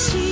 心。